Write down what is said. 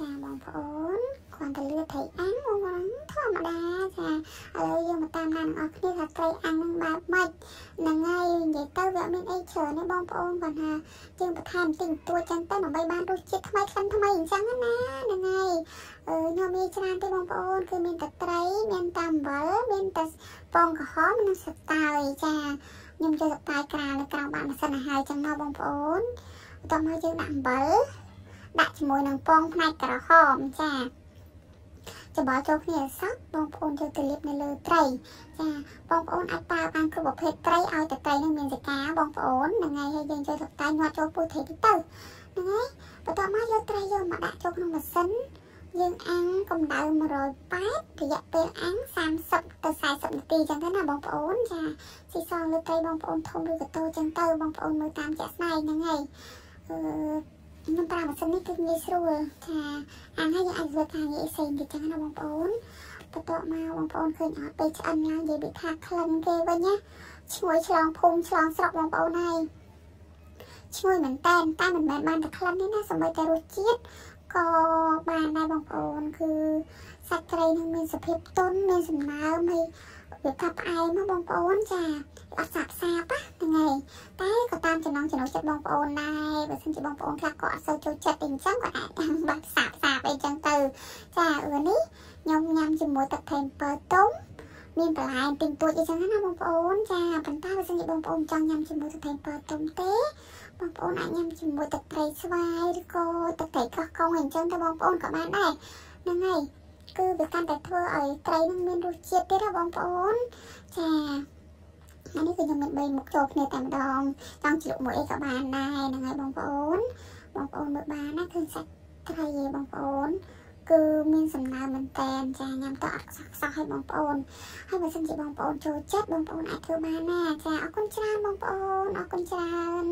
ចាបងប្អូនគ្រាន់តែលឿត្រីអាំងបងប្អូនធម្មតាចាឥឡូវយើងមកតាមដានអ្នកនរគ្នាថាត្រីអាំងនឹងបែបម៉េចហ្នឹងហើយនិយាយទៅវាអត់មានអីច្រើនទេបងប្អូនគាត់ថាយើងបន្ថែមតិចតួចចឹងទៅដើម្បីបានរសជាតិថ្មីក្លិនថ្មីអញ្ចឹងណាហ្នឹងហើយអឺខ្ញុំមានច្រើនទេបងប្អូនគឺមានតែត្រីមានតែអំបិលមានតែពងក្រហមនិងស្តាយចាខ្ញុំយកស្តាយក្រាលនៅក្រោមបាក់ម៉ាស៊ីនឲ្យហើយចឹងមកបងប្អូនបន្ទាប់មកយើងដាក់អំបិល ដាក់ជាមួយនឹងពងផ្នែកក្រហមចាច្បល់ចូលគ្នាសោះបងប្អូនយកទៅលាបនៅលើត្រីចាបងប្អូនអាចប្រើបានគ្រប់ប្រភេទត្រីឲ្យតែត្រីនឹងមានសេកាបងប្អូនហ្នឹងហើយហើយយើងយកទឹកតែញាត់ចូលពុះត្រីទៅហ្នឹងហើយបន្ទាប់មកយកត្រីយកមកដាក់ចូលក្នុងម៉ាស៊ីនយើងអាំងកម្ដៅ108រយៈពេលអាំង30ទៅ40នាទីចឹងទៅណាបងប្អូនចាស៊ីសងលើត្រីបងប្អូនធំឬកតូចឹងទៅបងប្អូនមើលតាមជាក់ស្ដែងហ្នឹងហើយអឺ ខ្ញុំប្រើម៉ាស៊ីននេះគឺងាយស្រួលថាអានហើយយើងអាចធ្វើការងារផ្សេងទៀតចឹងណាបងប្អូនបន្ទាប់មកបងប្អូនឃើញអត់ពេលឆ្អិនឡើងនិយាយពីថាក្លិនគេវិញណាឈ្ងុយឆ្លងភូមិឆ្លងស្រុកបងប្អូនហើយឈ្ងុយមែនតែនតែមិនមែនបានតែក្លិនទេណាសូម្បីតែរសជាតិក៏បានដែរបងប្អូនគឺសាច់ត្រីនឹងមានសភាពទន់មានសំណើមហើយវាកាប់ផ្អែមណាបងប្អូនចា អត់សាបសាបណាហ្នឹងហើយតែក៏តាមចំណងចំណុចចិត្តបងប្អូនដែរបើមិនជាបងប្អូនខ្លះក៏អត់សូវចូលចិត្តអីអញ្ចឹងក៏អាចបាត់សាបសាបអីអញ្ចឹងទៅចាអឺនេះខ្ញុំញ៉ាំជាមួយទឹកថេមពើទុំមានបន្លែទិញទួចអីចឹងណាបងប្អូនចាប៉ុន្តែបើសិនជាបងប្អូនចង់ញ៉ាំជាមួយទឹកថេមពើទុំទេបងប្អូនអាចញ៉ាំជាមួយទឹកត្រីស្វាយឬក៏ទឹកត្រីកោះកុងអីចឹងទៅបងប្អូនក៏បានដែរហ្នឹងហើយគឺវាកាន់តែធ្វើឲ្យត្រីនឹងមានរសជាតិទៀតណាបងប្អូនចា ហើយនេះគឺខ្ញុំមាន3មុខចូលគ្នាតែម្ដងចង់ជ្រក់មួយអីក៏បានដែរហ្នឹងហើយបងប្អូនបងប្អូនមើលបានណាឃើញសាច់ត្រីឯងបងប្អូនគឺមានសំណើមមែនតែនចាញ៉ាំទៅអត់ខ្សោះខ្សោះឲ្យបងប្អូនហើយបើសិនជាបងប្អូនចូលចិត្តបងប្អូនអាចធ្វើបានណាចាអរគុណច្រើនបងប្អូនអរគុណច្រើន